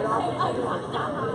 我